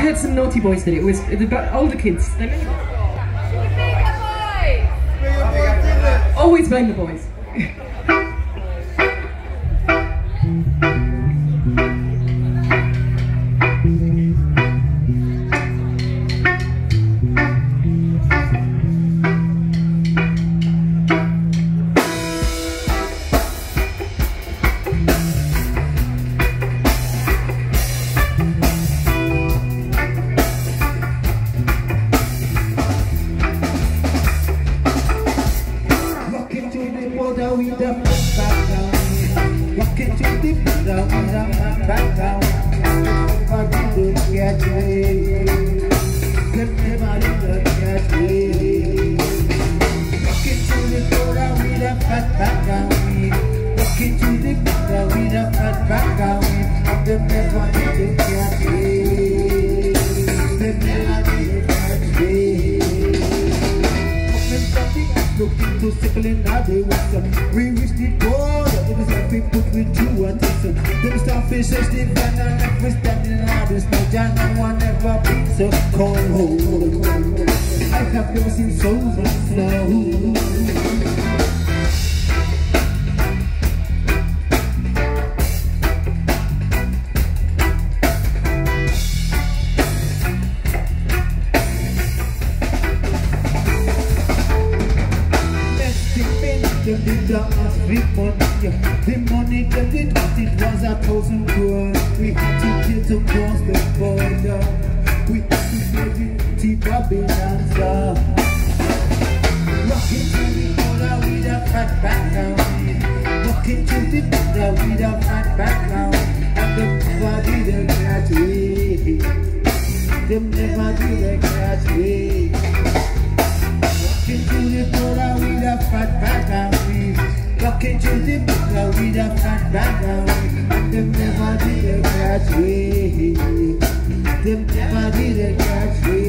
I heard some naughty boys did it. It was the older kids. They made it. Always blame the boys. me the background Walking to the background, didn't Couldn't with a fat background I'm the best one in the It is like we put me to a Them starfish are stiff and I standing out no one ever been so cold I have never seen so much snow the blood, sweet one yeah. The money that it cost, it was a thousand crores. We had to get across the border. We had to get it to Babylon. Walking to the border with a fat background. Walking to the border with a fat background. And the body didn't catch me. Them never did catch me. Walking to the border with me to the bunker with. Them never did a catch me. Them never did a catch me.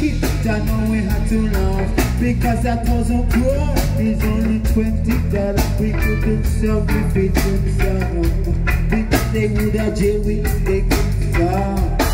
It, I know we had to laugh Because a thousand crore is only twenty dollars We couldn't sell. if it took some Because they would have jail we, they could stop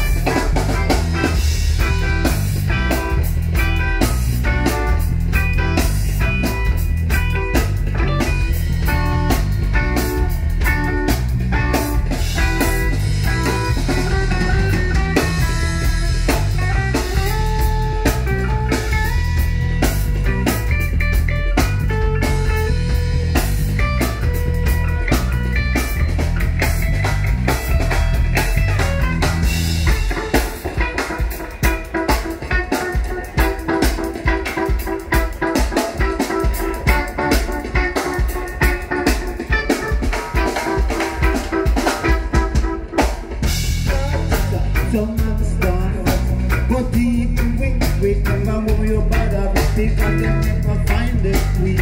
some of the But deep and wait, wait, and I worry about everything I can never find it, we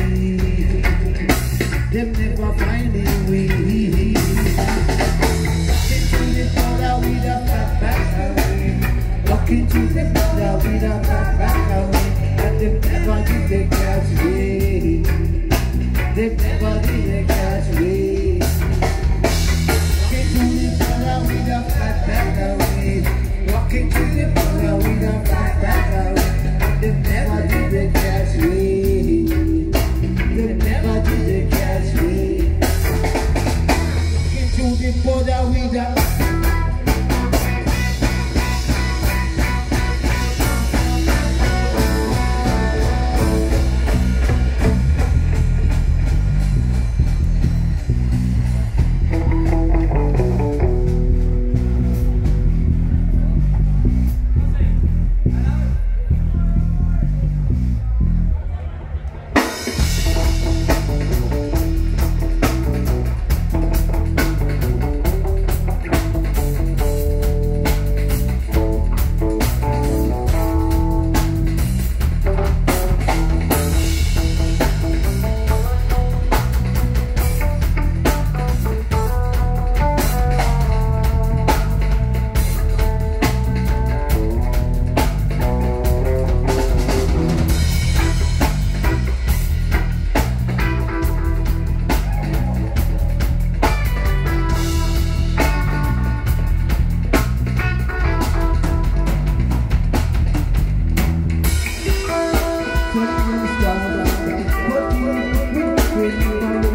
They never finding we shadow.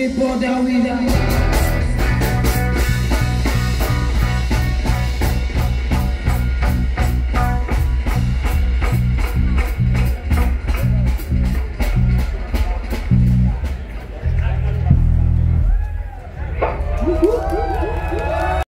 To the border